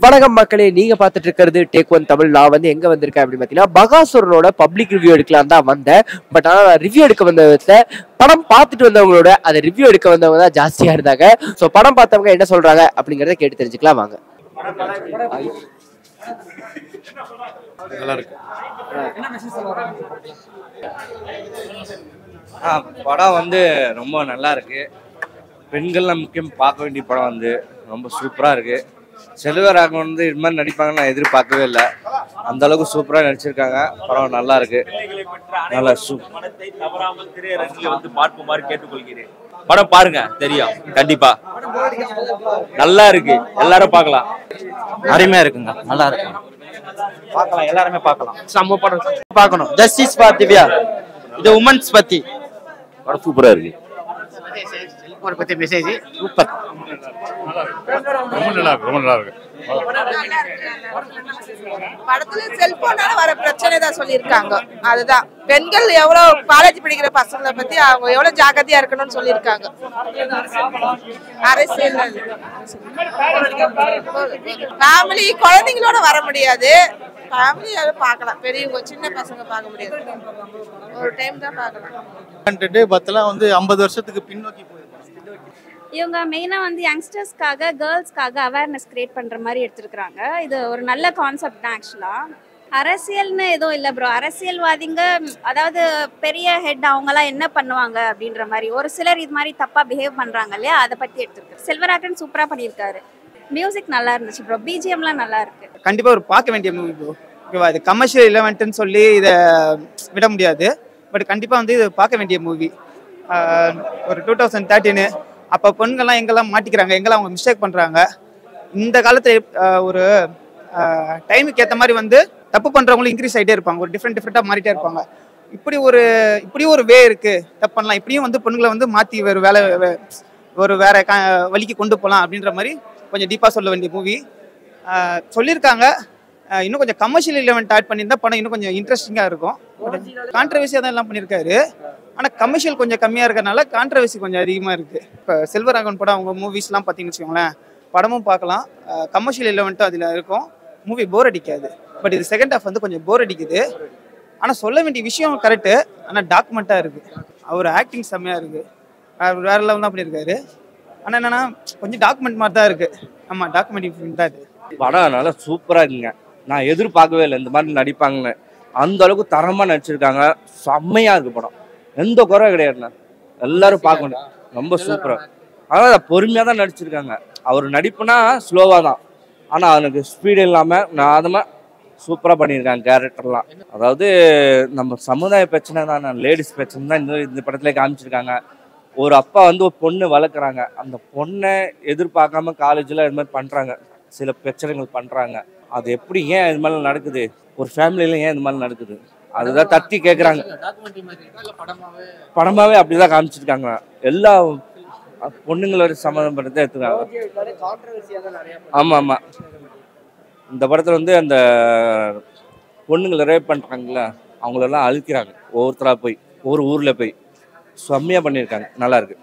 வணக்கம் மக்களே நீங்க பார்த்துட்டு இருக்கிறது டேக் ஒன் தமிழ் நான் வந்து எங்க வந்திருக்கேன் அப்படின்னு பாத்தீங்கன்னா பகாசுரனோட பப்ளிக் ரிவ்யூ எடுக்கலாம் தான் வந்தேன். பட் ஆனா ரிவ்யூ எடுக்க வந்த விதத்துல படம் பார்த்துட்டு வந்தவங்களோட அதை ரிவ்யூ எடுக்க வந்தவங்க தான் ஜாஸ்தியா இருந்தாங்க. ஸோ படம் பார்த்தவங்க என்ன சொல்றாங்க அப்படிங்கறத கேட்டு தெரிஞ்சுக்கலாம் வாங்க. நல்லா இருக்கு ஆ படம் வந்து ரொம்ப நல்லா இருக்கு பெண்கள்லாம் முக்கியம் பார்க்க வேண்டிய படம் வந்து ரொம்ப சூப்பராக இருக்கு. செல்வராகவன் வந்து இது மாதிரி நடிப்பாங்கன்னு நான் எதிர்பார்க்கவே இல்லை. அந்த அளவுக்கு சூப்பராக நடிச்சிருக்காங்க. படம் நல்லா இருக்கு. நல்லா சூ படத்தை தவறாமல் திரையரங்கில் வந்து பார்க்குமாறு கேட்டுக்கொள்கிறேன் படம் பாருங்க தெரியும். கண்டிப்பா. நல்லா இருக்கு. எல்லாரும் பார்க்கலாம். அருமையா இருக்குங்க. நல்லா இருக்கு. பார்க்கலாம் எல்லாருமே பார்க்கலாம். செம்ம படம். பார்க்கணும். Justice for Divya? இது உமன்ஸ் பத்தி. படம் சூப்பரா இருக்கு. ஒரு பத்தி மெசேஜ் சூப்பர். ரொம்ப நல்லா இருக்கு ரொம்ப நல்லா இருக்கு படத்துல செல்போனால வர பிரச்சனை தான் சொல்லியிருக்காங்க. அதுதான். பெண்கள் எவ்வளவு காலேஜ் படிக்கிற பசங்களை பத்தி அவங்க எவ்வளவு ஜாக்கிரதையா இருக்கணும்னு சொல்லியிருக்காங்க. அரசியல். ஃபேமிலி குழந்தைங்களோட வர முடியாது. ஃபேமிலி பார்க்கலாம். பெரியவங்க சின்ன பசங்க பார்க்க முடியாது. ஒரு டைம் தான் பார்க்கலாம். பத்தெல்லாம் வந்து ஐம்பது வருஷத்துக்கு பின்னோக்கி போயிருக்காங்க இவங்க மெயினாக வந்து யங்ஸ்டர்ஸ்க்காக கேர்ள்ஸ்க்காக அவேர்னஸ் கிரியேட் பண்ணுற மாதிரி எடுத்துருக்குறாங்க. இது ஒரு நல்ல கான்செப்ட் தான் ஆக்சுவலாக அரசியல்னு எதுவும் இல்லை ப்ரோ அரசியல்வாதிங்க அதாவது பெரிய ஹெட் அவங்கலாம் என்ன பண்ணுவாங்க அப்படின்ற மாதிரி ஒரு சிலர் இது மாதிரி தப்பாக பிஹேவ் பண்ணுறாங்க இல்லையா? அதை பற்றி எடுத்துருக்காரு. செல்வராகன் சூப்பராக பண்ணியிருக்காரு. மியூசிக் நல்லா இருந்துச்சு ப்ரோ பிஜிஎம்லாம் நல்லா இருக்கு. கண்டிப்பாக ஒரு பார்க்க வேண்டிய மூவி ப்ரோ ஓகேவா? இது கமர்ஷியல் இலவெண்ட்டுன்னு சொல்லி இதை விட முடியாது. பட் கண்டிப்பாக வந்து இது பார்க்க வேண்டிய மூவி ஒரு டூ தௌசண்ட் தேர்ட்டின்னு அப்போ பெண்கள்லாம் எங்கெல்லாம் மாட்டிக்கிறாங்க எங்கெல்லாம் அவங்க மிஸ்டேக் பண்ணுறாங்க இந்த காலத்தில் ஒரு டைமுக்கு ஏற்ற மாதிரி வந்து தப்பு பண்ணுறவங்களும் இன்க்ரீஸ் ஆகிட்டே இருப்பாங்க. ஒரு டிஃப்ரெண்ட் டிஃப்ரெண்ட்டாக மாறிட்டே இருப்பாங்க. இப்படி ஒரு இப்படியும் ஒரு வே இருக்குது தப்பு பண்ணலாம். இப்படியும் வந்து பெண்களை வந்து மாற்றி வேறு வேலை ஒரு வேற க வழிக்கு கொண்டு போகலாம் அப்படின்ற மாதிரி கொஞ்சம் டீப்பாக சொல்ல வேண்டிய மூவி சொல்லியிருக்காங்க. இன்னும் கொஞ்சம் கமர்ஷியல் லெவன் ஆட் பண்ணியிருந்தா படம் இன்னும் கொஞ்சம் இன்ட்ரெஸ்டிங்காக இருக்கும். கான்ட்ரவர்சியாக தான் எல்லாம் பண்ணியிருக்காரு. ஆனால் கமர்ஷியல் கொஞ்சம் கம்மியாக இருக்கிறனால கான்ட்ரவர்சி கொஞ்சம் அதிகமாக இருக்குது இப்போ செல்வராகவன் படம் அவங்க மூவிஸ்லாம் பார்த்தீங்கன்னு வச்சுக்கோங்களேன் படமும் பார்க்கலாம் கமர்ஷியல் எலிமெண்ட்டும் அதில் இருக்கும். மூவி போர் அடிக்காது. பட் இது செகண்ட் ஹாஃப் வந்து கொஞ்சம் போர் அடிக்குது. ஆனால் சொல்ல வேண்டிய விஷயம் கரெக்டு ஆனால் டாக்குமெண்ட்டாக இருக்குது அவர் ஆக்டிங் செம்மையாக இருக்குது அவர் வேறு லெவல் தான் பண்ணியிருக்காரு ஆனால் என்னென்னா கொஞ்சம் டாக்குமெண்ட் மாதிரி தான் இருக்குது ஆமாம் டாக்குமெண்ட் ஃபிலிம் தான் இது. படம் நல்லா சூப்பராக இருக்குங்க. நான் எதிர்பார்க்கவே இல்லை. இந்த மாதிரி நடிப்பாங்கன்னு. அந்த அளவுக்கு தரமாக நடிச்சிருக்காங்க. செம்மையாக இருக்குது படம். எந்த குறை கிடையாதுண்ணா. எல்லாரும் பார்க்கணும். ரொம்ப சூப்பராக அதான் பொறுமையாக தான் நடிச்சிருக்காங்க. அவர் நடிப்புனா ஸ்லோவாக தான். ஆனால் அவனுக்கு ஸ்பீடு இல்லாமல் நாதமாக சூப்பராக பண்ணியிருக்காங்க கேரக்டர்லாம் அதாவது நம்ம சமுதாய பிரச்சனை தான் லேடிஸ் பிரச்சனை தான் இந்த இந்த படத்துல காமிச்சிருக்காங்க. ஒரு அப்பா வந்து ஒரு பொண்ணு வளர்க்குறாங்க. அந்த பொண்ணை எதிர்பார்க்காம காலேஜில் இது மாதிரி பண்ணுறாங்க சில பிரச்சனைகள் பண்ணுறாங்க அது எப்படி ஏன் இது மாதிரி நடக்குது? ஒரு ஃபேமிலியில ஏன் இது மாதிரி நடக்குது? அதுதான் தட்டி கேட்குறாங்க படமாவே அப்படிதான் காமிச்சிருக்காங்க. எல்லா பொண்ணுங்களோட சம்மந்தப்பட்டதை எடுத்துக்காங்க ஆமா ஆமா இந்த படத்துல வந்து அந்த பொண்ணுங்களை ரேப் பண்றாங்கல்ல அவங்களெல்லாம் அழுக்கிறாங்க. ஒவ்வொருத்தரா போய் ஒவ்வொரு ஊர்ல போய். செம்மையா பண்ணியிருக்காங்க. நல்லா இருக்கு.